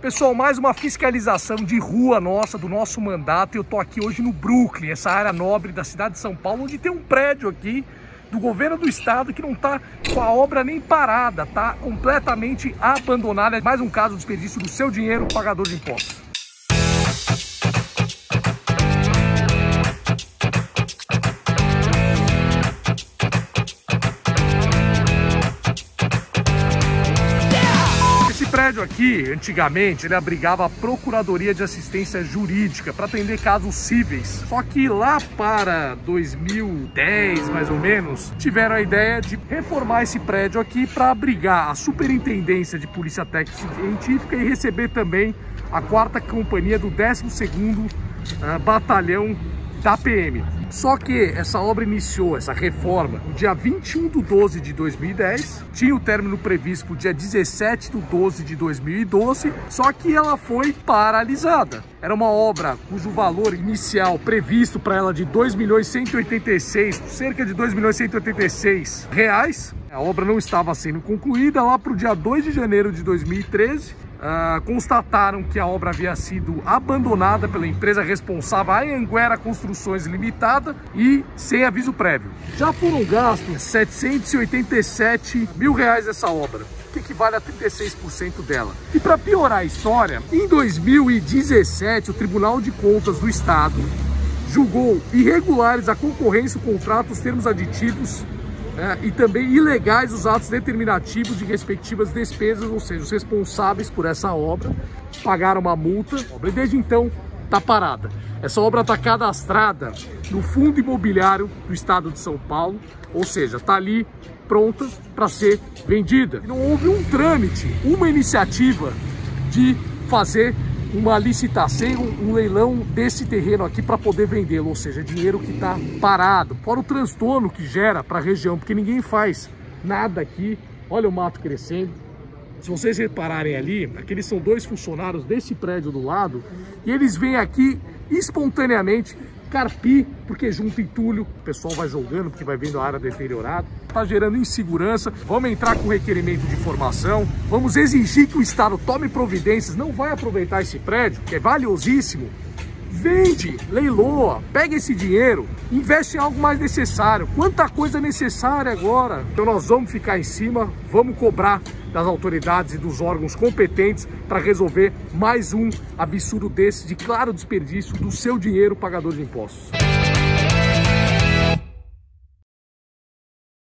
Pessoal, mais uma fiscalização de rua nossa, do nosso mandato. Eu tô aqui hoje no Brooklyn, essa área nobre da cidade de São Paulo, onde tem um prédio aqui do governo do estado que não tá com a obra nem parada, tá completamente abandonada. É mais um caso de desperdício do seu dinheiro, pagador de impostos. Prédio aqui, antigamente, ele abrigava a Procuradoria de Assistência Jurídica para atender casos cíveis. Só que lá para 2010, mais ou menos, tiveram a ideia de reformar esse prédio aqui para abrigar a Superintendência de Polícia Técnica Científica e receber também a quarta companhia do 12º uh, ah, Batalhão da PM. Só que essa obra iniciou, essa reforma, no dia 21 de 12 de 2010, tinha o término previsto para o dia 17 de 12 de 2012, só que ela foi paralisada. Era uma obra cujo valor inicial previsto para ela de 2 milhões 186, cerca de 2 milhões 186 reais. A obra não estava sendo concluída lá para o dia 2 de janeiro de 2013 Uh, constataram que a obra havia sido abandonada pela empresa responsável, a Anguera Construções Limitada, e sem aviso prévio. Já foram gastos 787 mil reais nessa obra, que equivale a 36% dela. E para piorar a história, em 2017, o Tribunal de Contas do Estado julgou irregulares a concorrência, o contrato, os termos aditivos é, e também ilegais os atos determinativos de respectivas despesas, ou seja, os responsáveis por essa obra pagaram uma multa e desde então está parada. Essa obra está cadastrada no Fundo Imobiliário do Estado de São Paulo, ou seja, está ali pronta para ser vendida. Não houve um trâmite, uma iniciativa de fazer uma licitação, um leilão desse terreno aqui para poder vendê-lo, ou seja, dinheiro que está parado, fora o transtorno que gera para a região, porque ninguém faz nada aqui. Olha o mato crescendo. Se vocês repararem ali, aqueles são dois funcionários desse prédio do lado e eles vêm aqui espontaneamente carpi, porque junto entulho, o pessoal vai jogando porque vai vendo a área deteriorada, está gerando insegurança. Vamos entrar com requerimento de informação, vamos exigir que o Estado tome providências, não vai aproveitar esse prédio, que é valiosíssimo, vende, leiloa, pega esse dinheiro, investe em algo mais necessário. Quanta coisa necessária agora. Então nós vamos ficar em cima, vamos cobrar das autoridades e dos órgãos competentes para resolver mais um absurdo desse de claro desperdício do seu dinheiro pagador de impostos.